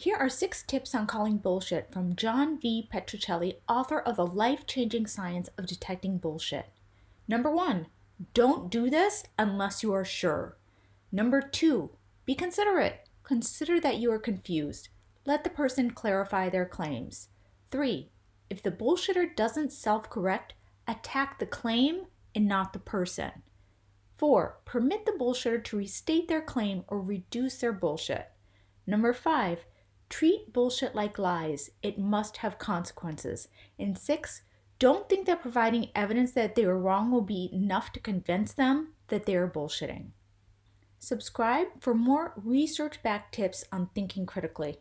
Here are six tips on calling bullshit from John V. Petrocelli, author of The Life Changing Science of Detecting Bullshit. Number one, don't do this unless you are sure. Number two, be considerate. Consider that you are confused. Let the person clarify their claims. Three, if the bullshitter doesn't self correct, attack the claim and not the person. Four, permit the bullshitter to restate their claim or reduce their bullshit. Number five, Treat bullshit like lies. It must have consequences. And six, don't think that providing evidence that they are wrong will be enough to convince them that they are bullshitting. Subscribe for more research backed tips on thinking critically.